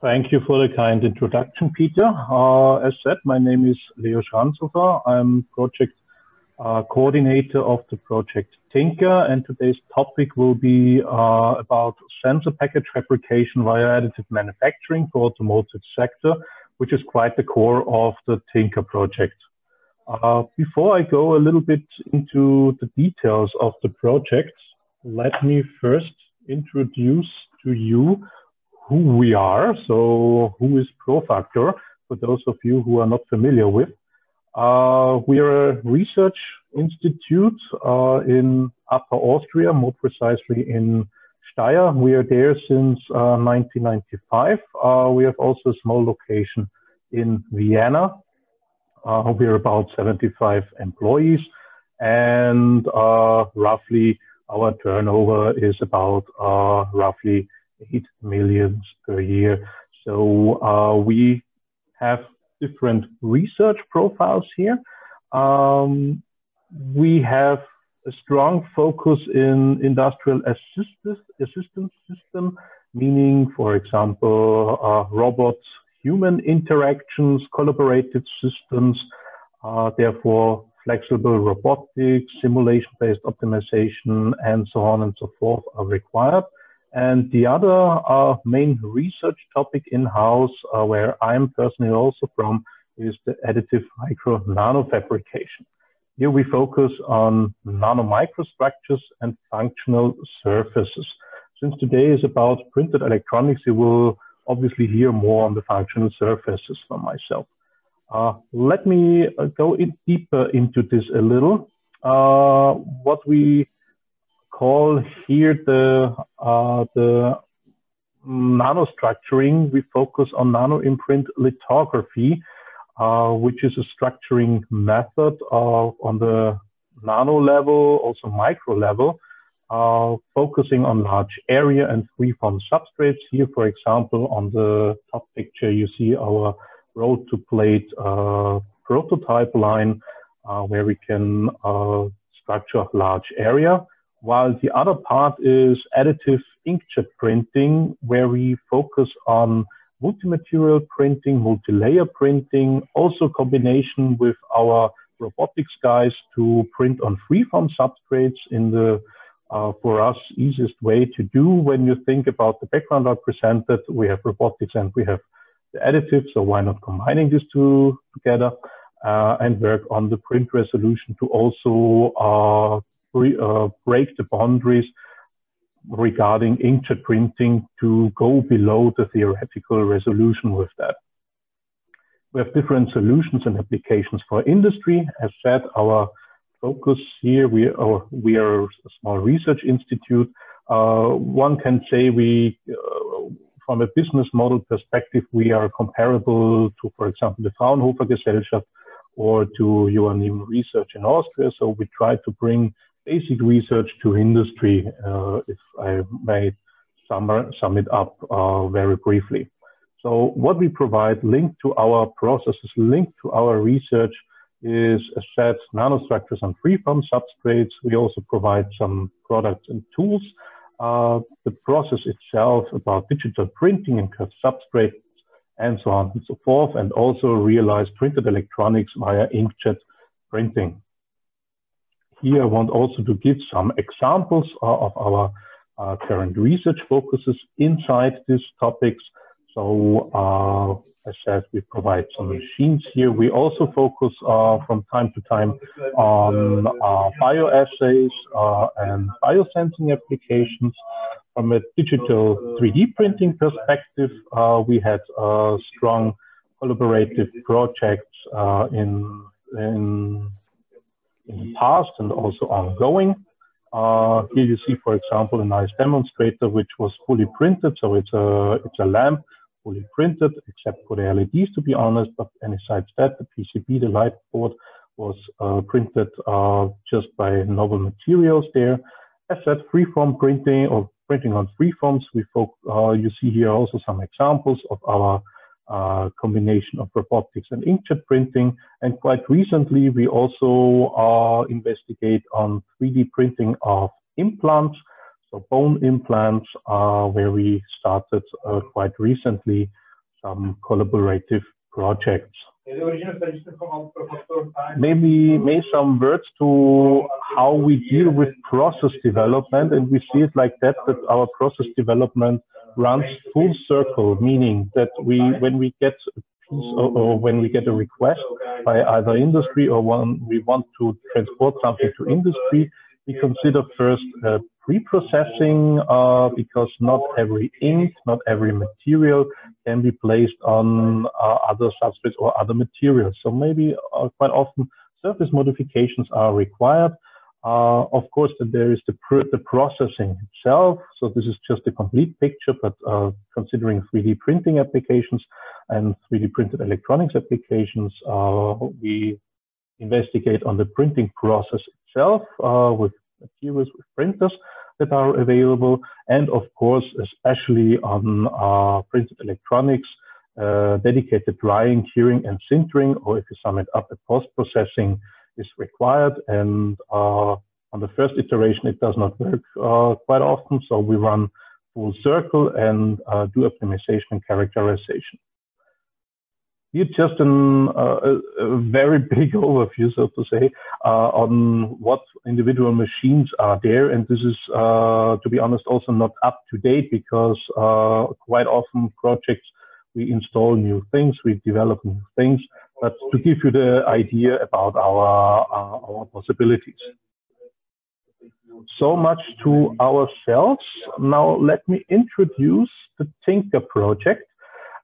Thank you for the kind introduction, Pieter. Uh, as said, my name is Leo Schranzhofer. I'm project uh, coordinator of the project Tinker, and today's topic will be uh, about sensor package fabrication via additive manufacturing for automotive sector, which is quite the core of the Tinker project. Uh, before I go a little bit into the details of the project, let me first introduce to you who we are. So who is Profactor? For those of you who are not familiar with, uh, we are a research institute uh, in Upper Austria, more precisely in Steyr. We are there since uh, 1995. Uh, we have also a small location in Vienna. Uh, we're about 75 employees and uh, roughly our turnover is about roughly 8 million per year. So uh, we have different research profiles here. Um, we have a strong focus in industrial assistance, assistance system, meaning, for example, uh, robots, human interactions, collaborative systems, uh, therefore flexible robotics, simulation-based optimization, and so on and so forth are required. And the other uh, main research topic in-house, uh, where I'm personally also from, is the additive micro nanofabrication. Here we focus on nano nanomicrostructures and functional surfaces. Since today is about printed electronics, you will obviously hear more on the functional surfaces from myself. Uh, let me uh, go in deeper into this a little. Uh, what we call here the uh, the nanostructuring. We focus on nano imprint lithography, uh, which is a structuring method of, on the nano level, also micro level, uh, focusing on large area and freeform substrates. Here, for example, on the top picture, you see our roll to plate uh, prototype line, uh, where we can uh, structure large area while the other part is additive inkjet printing, where we focus on multi-material printing, multi-layer printing, also combination with our robotics guys to print on freeform substrates in the, uh, for us, easiest way to do when you think about the background I presented. We have robotics and we have the additive, so why not combining these two together uh, and work on the print resolution to also uh, uh, break the boundaries regarding inkjet printing to go below the theoretical resolution with that. We have different solutions and applications for industry. As said, our focus here, we are, we are a small research institute. Uh, one can say we, uh, from a business model perspective, we are comparable to, for example, the Fraunhofer Gesellschaft or to Joanneum Research in Austria. So we try to bring basic research to industry, uh, if I may sum, sum it up uh, very briefly. So what we provide linked to our processes, linked to our research is a set nanostructures and freeform substrates. We also provide some products and tools. Uh, the process itself about digital printing and cut substrates and so on and so forth, and also realize printed electronics via inkjet printing here I want also to give some examples of our uh, current research focuses inside these topics. So uh, as said, we provide some machines here. We also focus uh, from time to time on uh, bioassays uh, and biosensing applications. From a digital 3D printing perspective, uh, we had strong collaborative projects in, in in the past and also ongoing. Uh, here you see, for example, a nice demonstrator which was fully printed. So it's a it's a lamp fully printed, except for the LEDs, to be honest. But besides that, the PCB, the light board, was uh, printed uh, just by novel materials there. As said, freeform printing or printing on freeforms. We uh, you see here also some examples of our uh, combination of robotics and inkjet printing. And quite recently, we also uh, investigate on 3D printing of implants, so bone implants, uh, where we started uh, quite recently some collaborative projects. Maybe, may some words to how we deal with process development, and we see it like that, that our process development runs full circle, meaning that we, when we get a piece or, or when we get a request by either industry or when we want to transport something to industry, we consider first uh, pre-processing uh, because not every ink, not every material can be placed on uh, other substrates or other materials. So maybe uh, quite often surface modifications are required. Uh, of course, there is the, pr the processing itself. So this is just a complete picture, but uh, considering 3D printing applications and 3D printed electronics applications, we investigate on the printing process itself with materials with printers that are available, and of course, especially on uh, printed electronics, uh, dedicated drying, curing, and sintering, or if you sum it up, post-processing is required. And uh, on the first iteration, it does not work uh, quite often, so we run full circle and uh, do optimization and characterization. Here just an, uh, a very big overview, so to say, uh, on what individual machines are there. And this is, uh, to be honest, also not up to date because quite often projects, we install new things, we develop new things, but to give you the idea about our, uh, our possibilities. So much to ourselves. Now let me introduce the Tinker project.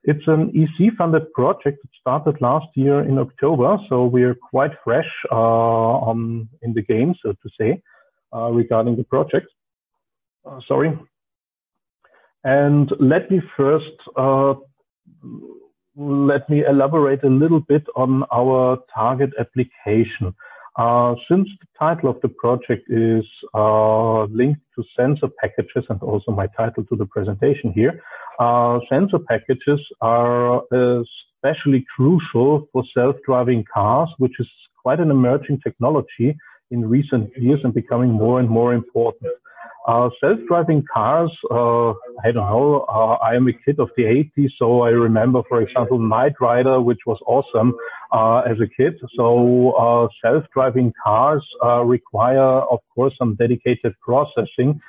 It's an EC-funded project. that started last year in October, so we're quite fresh uh, in the game, so to say, uh, regarding the project. Uh, sorry. And let me first uh, let me elaborate a little bit on our target application. Uh, since the title of the project is uh, linked to sensor packages and also my title to the presentation here, uh, sensor packages are especially crucial for self-driving cars, which is quite an emerging technology in recent years and becoming more and more important. Uh, self-driving cars, uh, I don't know, uh, I am a kid of the 80s, so I remember, for example, Knight Rider, which was awesome uh, as a kid. So uh, self-driving cars uh, require, of course, some dedicated processing,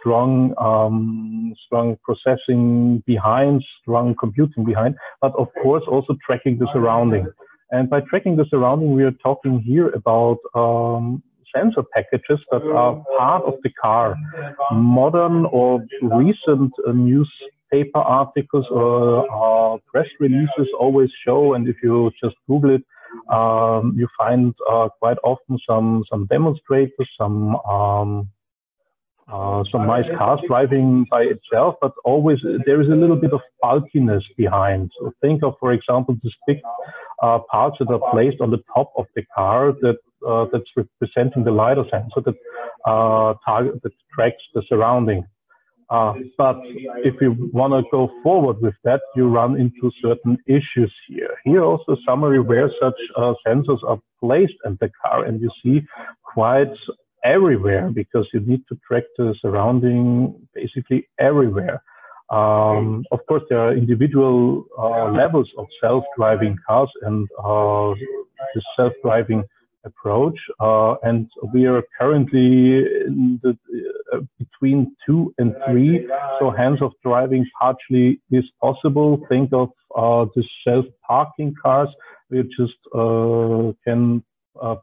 strong, um, strong processing behind, strong computing behind, but of course also tracking the surrounding. And by tracking the surrounding, we are talking here about um, sensor packages that are part of the car. Modern or recent uh, newspaper articles or uh, press releases always show, and if you just Google it, um, you find uh, quite often some some demonstrators, some um, uh, some nice cars driving by itself, but always there is a little bit of bulkiness behind. So think of, for example, these big uh, parts that are placed on the top of the car that uh, that's representing the lidar sensor that uh, target that tracks the surrounding. Uh, but if you want to go forward with that, you run into certain issues here. Here also summary where such uh, sensors are placed in the car, and you see quite everywhere because you need to track the surrounding basically everywhere. Um, of course, there are individual uh, levels of self-driving cars and uh, the self-driving approach. Uh, and we are currently the, uh, between two and three. So hands-off driving partially is possible. Think of uh, the self-parking cars. You just uh, can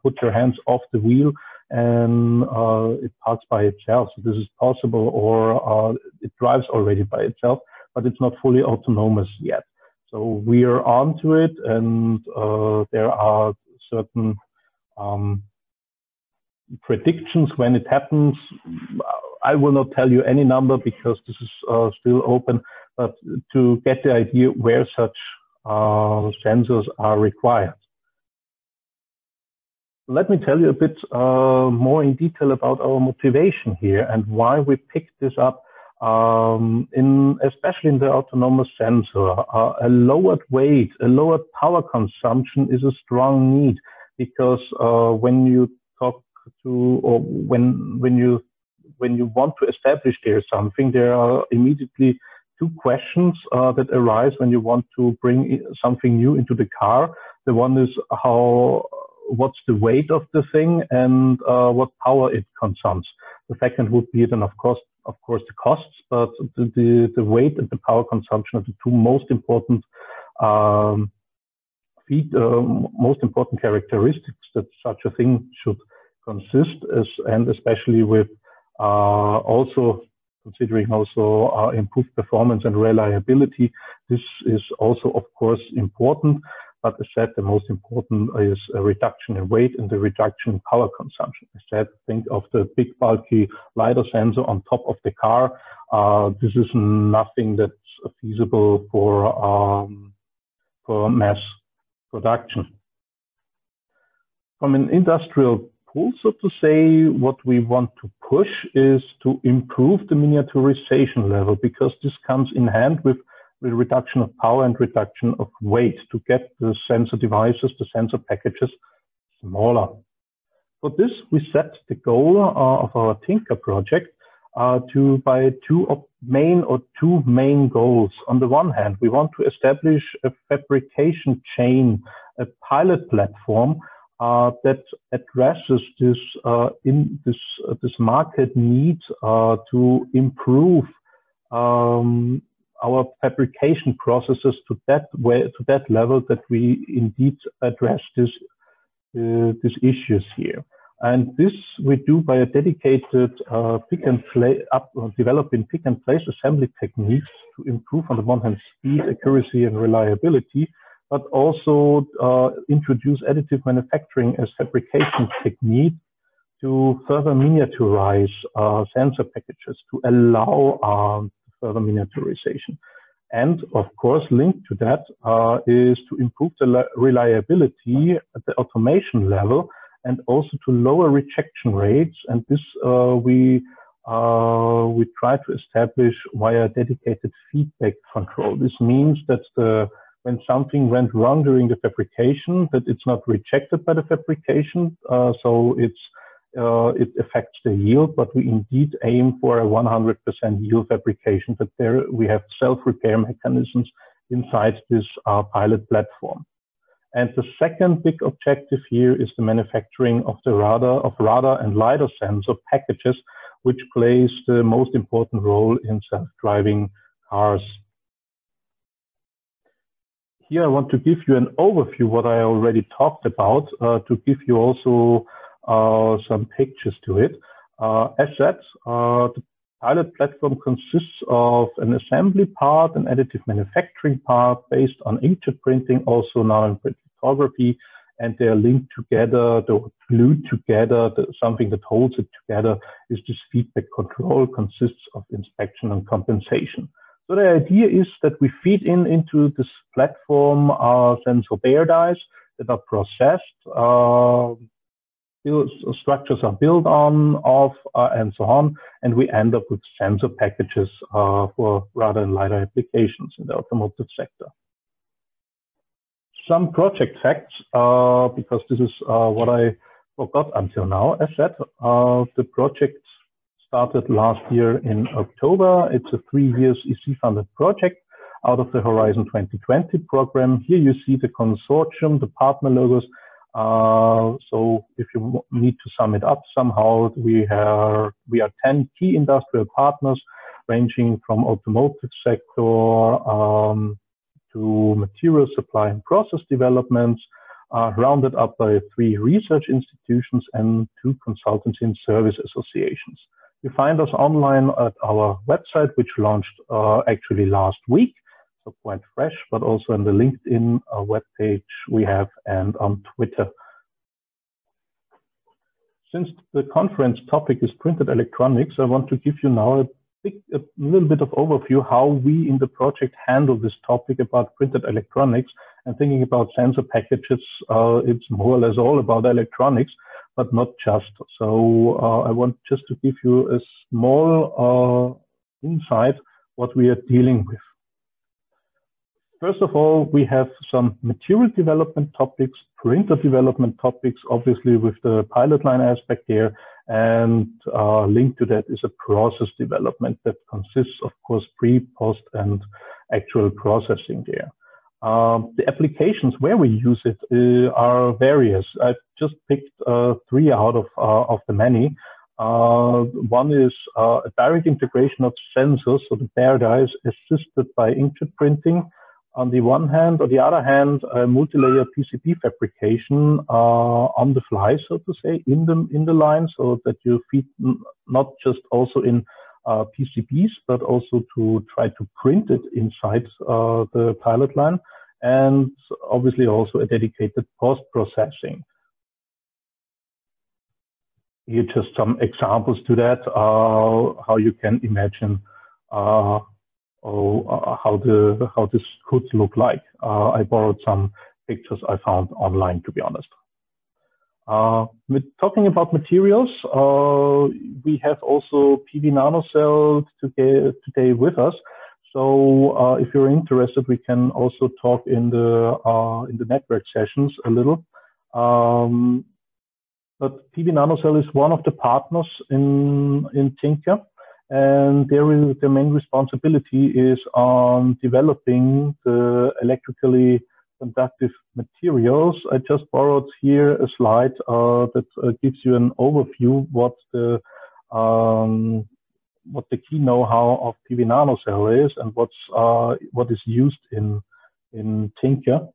put your hands off the wheel and uh, it parks by itself. So this is possible, or uh, it drives already by itself, but it's not fully autonomous yet. So we are on to it, and uh, there are certain um, predictions when it happens. I will not tell you any number because this is uh, still open, but to get the idea where such uh, sensors are required let me tell you a bit uh, more in detail about our motivation here and why we picked this up um, in especially in the autonomous sensor. Uh, a lowered weight, a lowered power consumption is a strong need because uh, when you talk to or when when you when you want to establish there something, there are immediately two questions uh, that arise when you want to bring something new into the car. The one is how, what's the weight of the thing and uh, what power it consumes. The second would be then, of course, of course, the costs, but the, the, the weight and the power consumption are the two most important um, feed, uh, most important characteristics that such a thing should consist, as, and especially with uh, also considering also uh, improved performance and reliability. This is also, of course, important. But as said, the most important is a reduction in weight and the reduction in power consumption. As said, think of the big bulky LiDAR sensor on top of the car. Uh, this is nothing that's feasible for, um, for mass production. From an industrial pool, so to say, what we want to push is to improve the miniaturization level because this comes in hand with the reduction of power and reduction of weight to get the sensor devices, the sensor packages smaller. For this, we set the goal uh, of our Tinker project uh, to by two main or two main goals. On the one hand, we want to establish a fabrication chain, a pilot platform uh, that addresses this uh, in this uh, this market need uh, to improve um, our fabrication processes to that way to that level that we indeed address this uh, these issues here. And this we do by a dedicated uh, pick and place, up, uh, developing pick and place assembly techniques to improve on the one hand speed, accuracy, and reliability, but also uh, introduce additive manufacturing as fabrication technique to further miniaturize uh, sensor packages to allow um, further miniaturization. And of course, linked to that uh, is to improve the reliability at the automation level and also to lower rejection rates. And this uh, we uh, we try to establish via dedicated feedback control. This means that the when something went wrong during the fabrication, that it's not rejected by the fabrication, uh, so it's uh, it affects the yield, but we indeed aim for a 100% yield fabrication. That there we have self-repair mechanisms inside this uh, pilot platform. And the second big objective here is the manufacturing of the radar, of radar and LiDAR sensor packages, which plays the most important role in self-driving cars. Here I want to give you an overview what I already talked about uh, to give you also uh, some pictures to it. Uh, as said, uh, the pilot platform consists of an assembly part, an additive manufacturing part based on inkjet printing, also nanoimprint and they're linked together, they're glued together. The, something that holds it together is this feedback control consists of inspection and compensation. So the idea is that we feed in into this platform our sensor bare dies that are processed, uh, structures are built on, off, uh, and so on, and we end up with sensor packages uh, for radar and LiDAR applications in the automotive sector some project facts, uh, because this is uh, what I forgot until now. As said, uh, the project started last year in October. It's a three years EC funded project out of the Horizon 2020 program. Here you see the consortium, the partner logos. Uh, so if you need to sum it up somehow, we are, we are 10 key industrial partners ranging from automotive sector, um, to material supply and process developments, uh, rounded up by three research institutions and two consultancy and service associations. You find us online at our website, which launched uh, actually last week, so quite fresh, but also in the LinkedIn uh, webpage we have and on Twitter. Since the conference topic is printed electronics, I want to give you now a a little bit of overview how we in the project handle this topic about printed electronics and thinking about sensor packages. Uh, it's more or less all about electronics, but not just. So uh, I want just to give you a small uh, insight what we are dealing with. First of all, we have some material development topics, printer development topics, obviously with the pilot line aspect there. And uh, linked to that is a process development that consists, of course, pre, post, and actual processing there. Um, the applications where we use it uh, are various. I've just picked uh, three out of, uh, of the many. Uh, one is uh, a direct integration of sensors, so the bare dies assisted by inkjet printing on the one hand. On the other hand, a multi-layer PCB fabrication uh, on the fly, so to say, in the in the line, so that you feed not just also in uh, PCBs, but also to try to print it inside uh, the pilot line, and obviously also a dedicated post processing. Here just some examples to that, uh, how you can imagine uh, uh, how the how this could look like. Uh, I borrowed some pictures I found online, to be honest. Uh, with talking about materials, uh, we have also PV NanoCell today, today with us. So uh, if you're interested, we can also talk in the uh, in the network sessions a little. Um, but PV NanoCell is one of the partners in in Tinker and their, main responsibility is on developing the electrically conductive materials. I just borrowed here a slide uh, that uh, gives you an overview what the um, what the key know-how of PV NanoCell is and what's uh, what is used in in Tinker.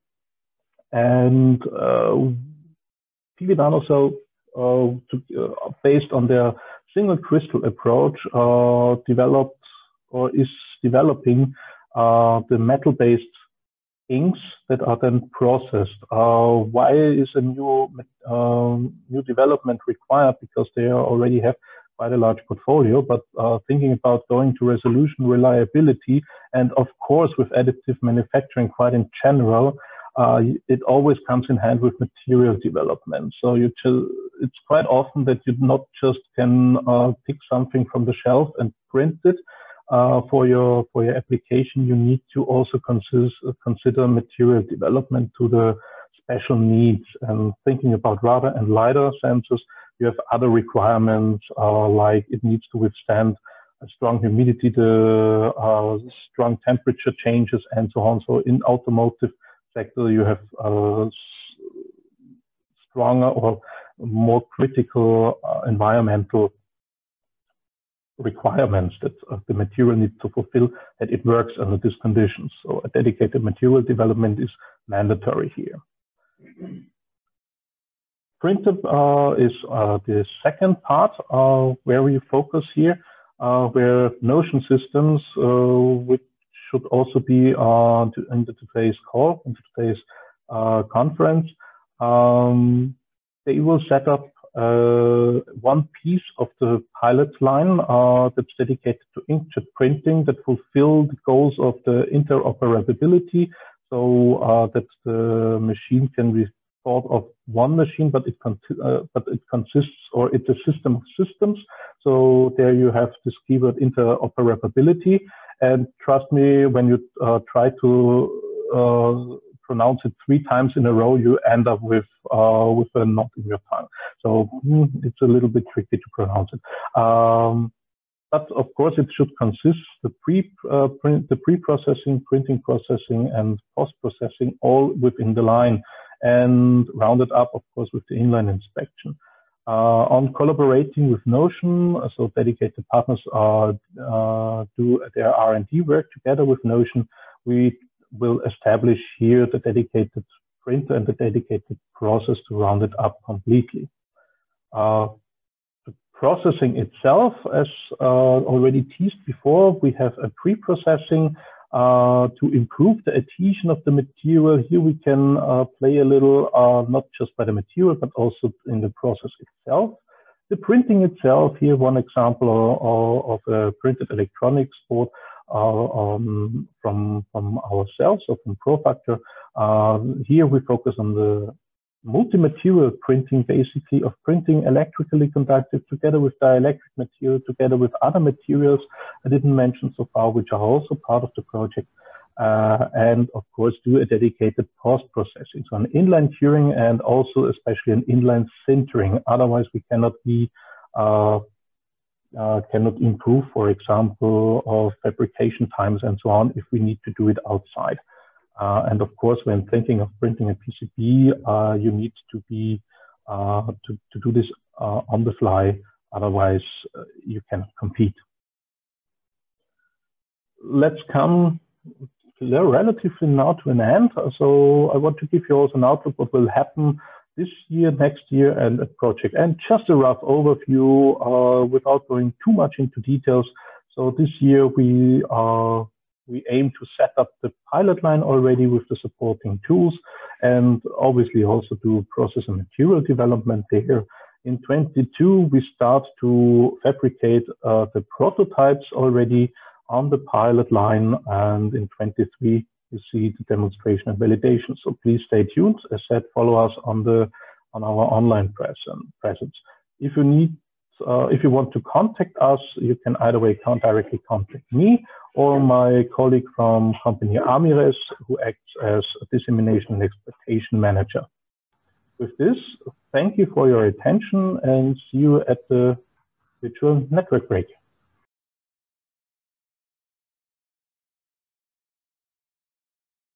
And uh, PV NanoCell, uh, to, uh, based on their single crystal approach uh, developed or is developing uh, the metal-based inks that are then processed. Uh, why is a new um, new development required? Because they already have quite a large portfolio, but uh, thinking about going to resolution reliability and of course with additive manufacturing quite in general, uh, it always comes in hand with material development. So you it's quite often that you not just can uh, pick something from the shelf and print it uh, for your for your application. You need to also consist, consider material development to the special needs. And thinking about radar and lidar sensors, you have other requirements uh, like it needs to withstand strong humidity, the uh, strong temperature changes, and so on. So in automotive sector, you have uh, stronger or more critical uh, environmental requirements that uh, the material needs to fulfill that it works under these conditions. So a dedicated material development is mandatory here. Printer uh, is uh, the second part uh, where we focus here, uh, where Notion systems, which should also be uh, in today's call, in today's uh, conference. Um, they will set up uh, one piece of the pilot line uh, that's dedicated to inkjet printing that fulfill the goals of the interoperability so uh, that the machine can be thought of one machine, but it, uh, but it consists or it's a system of systems. So there you have this keyword interoperability. And trust me, when you uh, try to uh, pronounce it three times in a row, you end up with uh, with a knot in your tongue. So mm, it's a little bit tricky to pronounce it. Um, but of course, it should consist the pre uh, print, the pre-processing, printing processing, and post-processing all within the line, and rounded up, of course, with the inline inspection. Uh, on collaborating with Notion, so dedicated partners are, uh, do their R&D work together with Notion. We will establish here the dedicated printer and the dedicated process to round it up completely. Uh, the processing itself, as uh, already teased before, we have a pre-processing uh, to improve the adhesion of the material. Here we can uh, play a little, uh, not just by the material, but also in the process itself. The printing itself, here one example of, of a printed electronics board uh, um, from, from ourselves or from Profactor. Uh, here we focus on the multi-material printing basically of printing electrically conductive together with dielectric material together with other materials I didn't mention so far which are also part of the project uh, and of course do a dedicated post-processing. So an inline curing and also especially an inline sintering. Otherwise we cannot be, uh, uh, cannot improve, for example, of fabrication times and so on if we need to do it outside. Uh, and of course, when thinking of printing a PCB, uh, you need to be uh, to, to do this on the fly. Otherwise, you cannot compete. Let's come relatively now to an end. So I want to give you also an outlook what will happen this year, next year, and a project. And just a rough overview uh, without going too much into details. So this year we are we aim to set up the pilot line already with the supporting tools and obviously also do process and material development there. In 22, we start to fabricate uh, the prototypes already on the pilot line. And in 23, you see the demonstration and validation. So please stay tuned. As said, follow us on the on our online presence. If you need, uh, if you want to contact us, you can either way directly contact me or my colleague from company Amires, who acts as a dissemination and exploitation manager. With this, thank you for your attention and see you at the virtual network break.